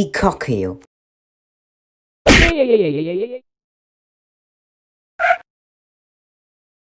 i coccio.